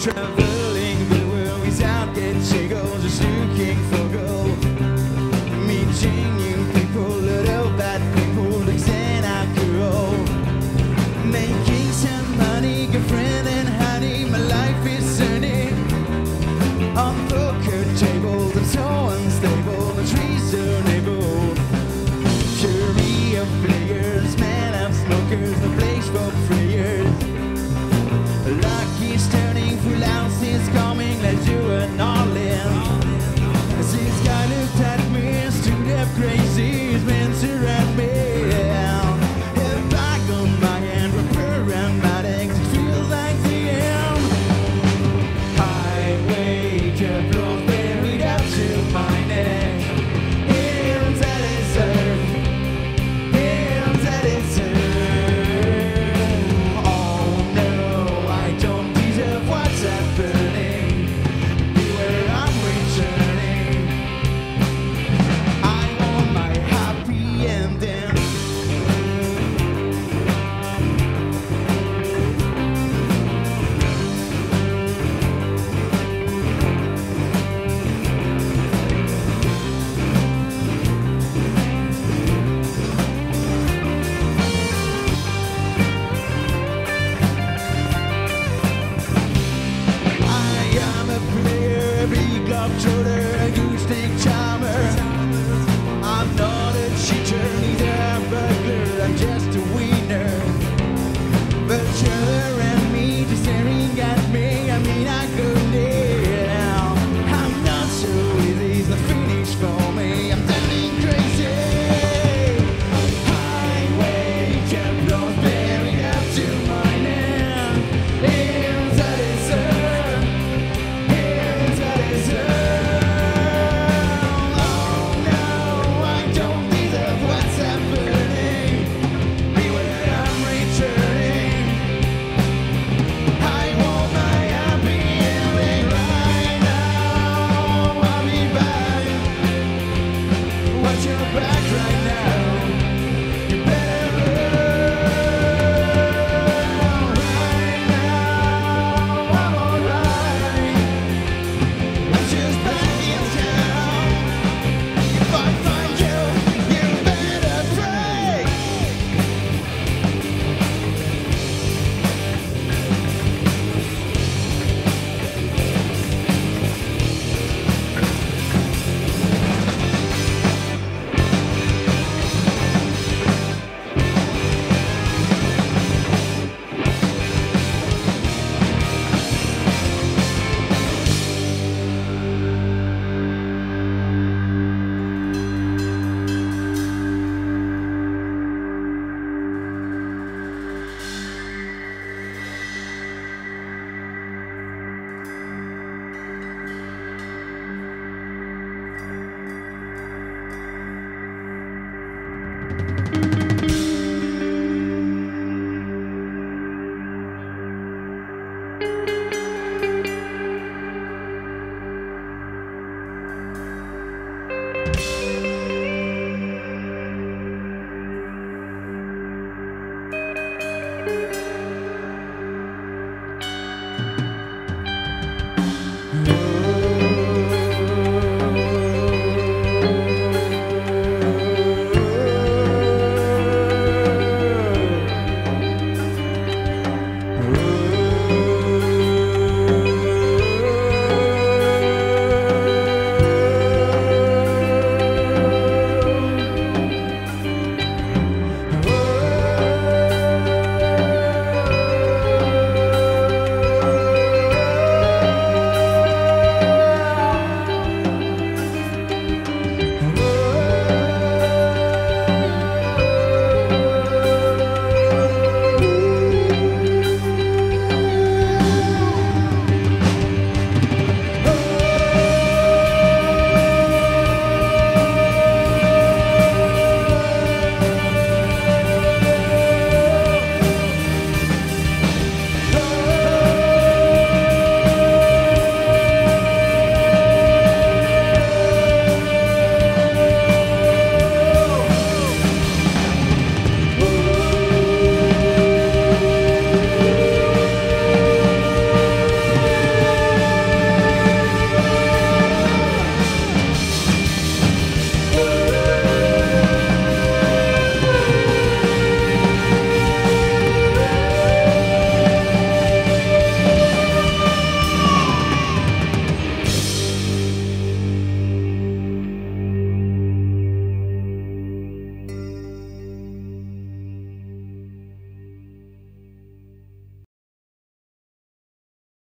Traverse just